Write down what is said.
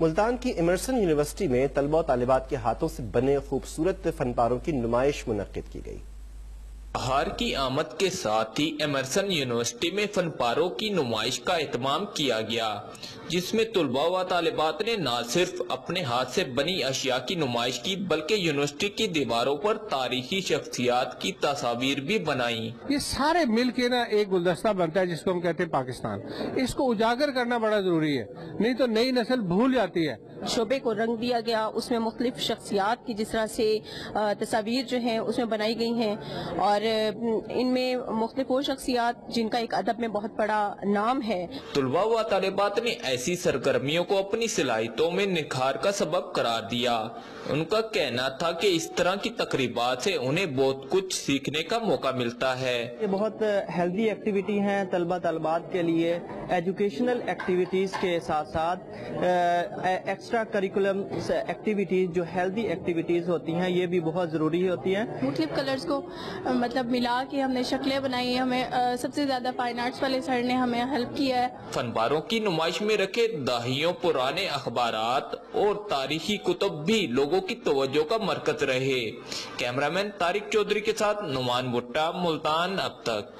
मुल्तान की Emerson university में तलबा तालिबात के हाथों से बने खूबसूरत फनपारों की नुमाइश मुनद की गई। हार की आमद के साथ ही एमरसन यूनिवर्सिटी में फनपारों की नुमाइश का अहतमाम किया गया। जिसमें तलबा व तालिबात ने न सिर्फ़ अपने हाथ से बनी अशिया की नुमाइश की, बल्कि यूनिवर्सिटी की दीवारों पर तारीखी शख्सियात की तस्वीर भी बनाई। ये सारे मिल के ना एक गुलदस्ता बनता है, जिसको हम कहते हैं पाकिस्तान। इसको उजागर करना बड़ा ज़रूरी है, नहीं तो नई नस्ल भूल जाती है। शोबे को रंग दिया गया। उसमें मुख्तलिफ़ शख्सियात की जिस तरह से तस्वीर जो है उसमें बनाई गई हैं। और इनमें मुख्तलिफ़ वो शख्सियात जिनका एक अदब में बहुत बड़ा नाम है। तलबा व तालिबात ने ऐसी सरगर्मियों को अपनी सलाहितों में निखार का सबब करार दिया। उनका कहना था कि इस तरह की तकरीबात से उन्हें बहुत कुछ सीखने का मौका मिलता है। ये बहुत हेल्दी एक्टिविटी है तलबा तलबात के लिए। एजुकेशनल एक्टिविटीज़ के साथ साथ एक्स्ट्रा करिकुलम एक्टिविटीज़ जो हेल्दी एक्टिविटीज़ होती हैं ये भी बहुत ज़रूरी होती हैं। मुख्तलिफ़ कलर्स को मतलब मिला के हमने शक्लें बनाई हैं हमें आ, सबसे ज़्यादा फाइन आर्ट्स वाले सर ने हमें हेल्प किया है। फनबारों की नुमाइश में रखे दाहियों पुराने अखबार और तारीखी कुतुब भी लोगों की तवज्जो का मरकज रहे। कैमरामैन तारिक चौधरी के साथ नुमान भुट्टा मुल्तान अब तक।